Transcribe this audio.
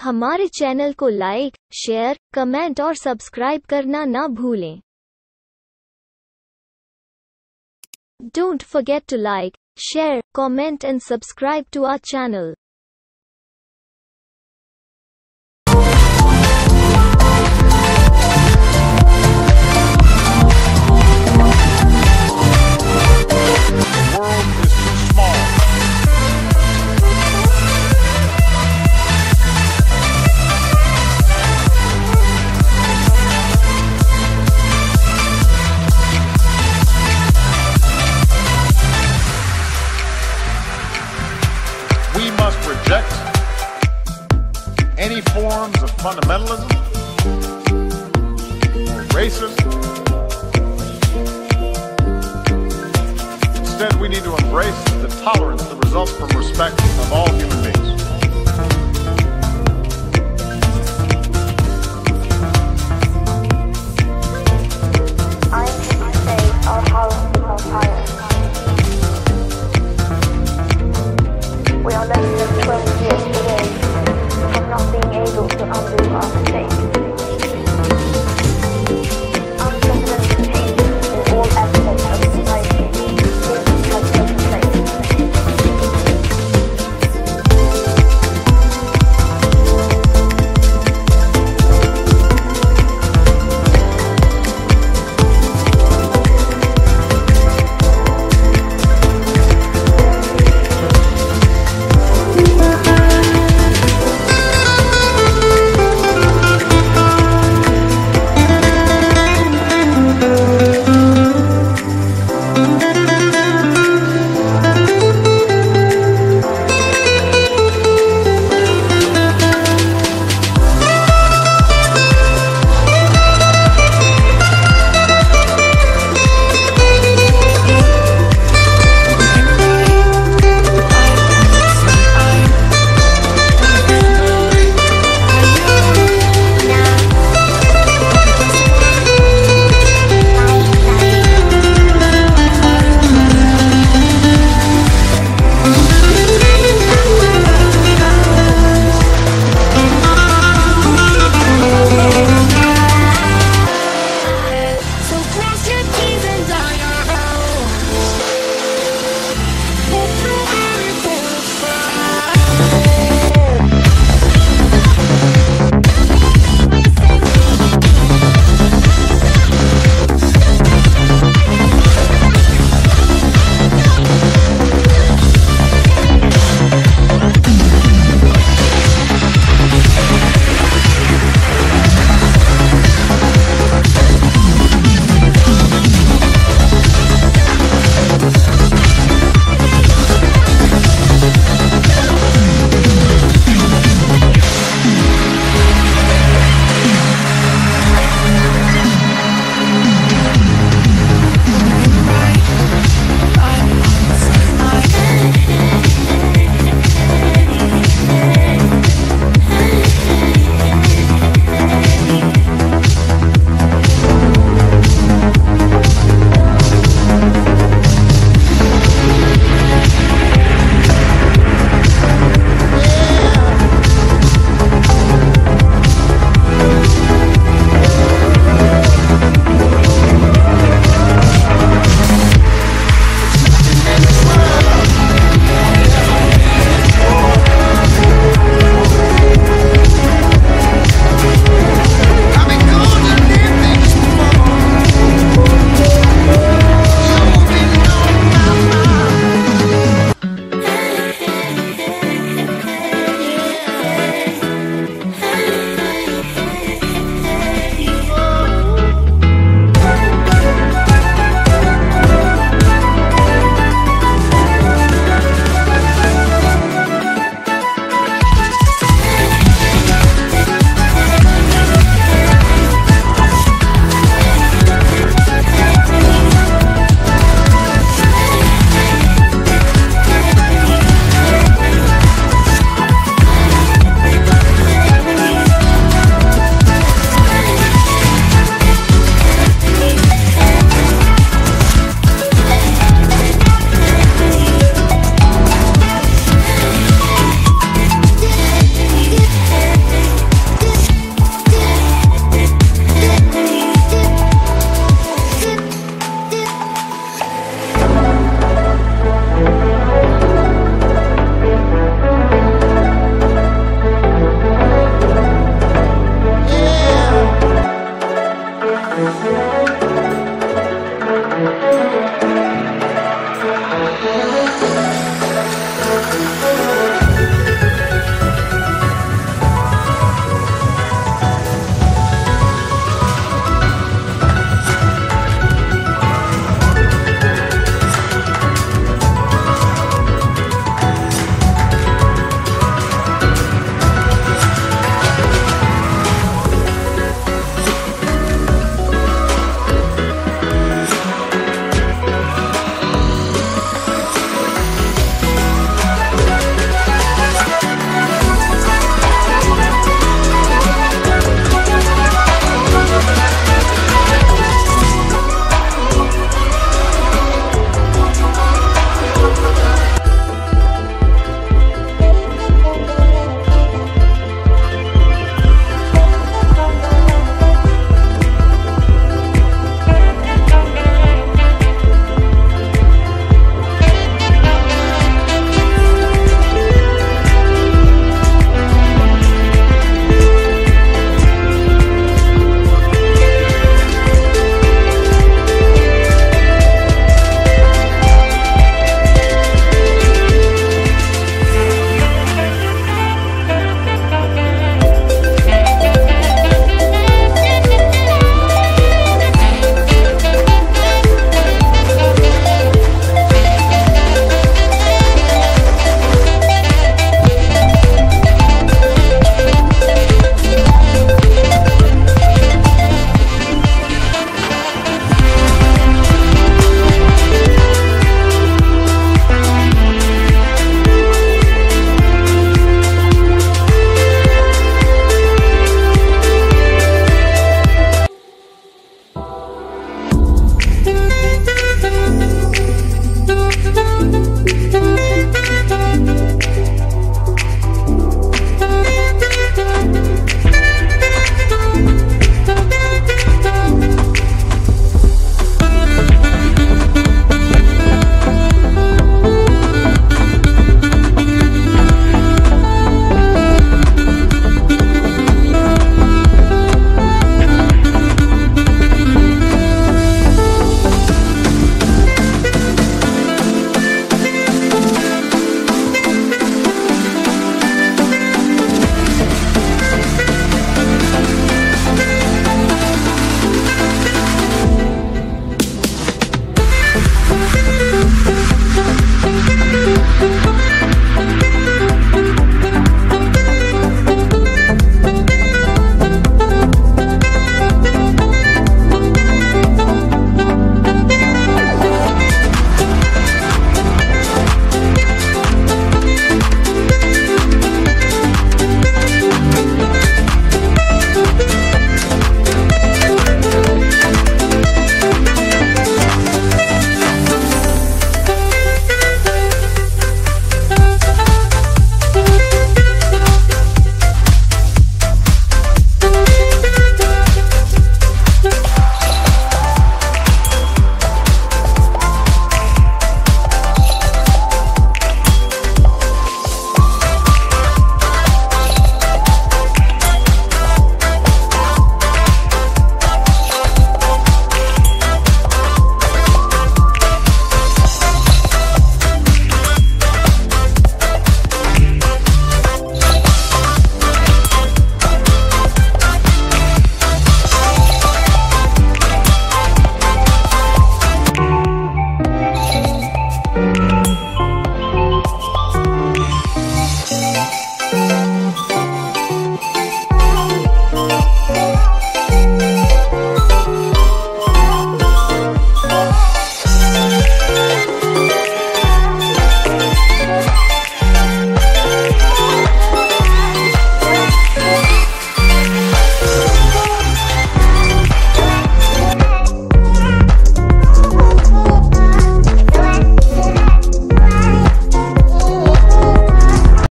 हमारे चैनल को like, share, comment और सब्सक्राइब करना ना भूलें। Don't forget to like share comment and subscribe to our channel need to embrace the tolerance that results from respect of all human beings.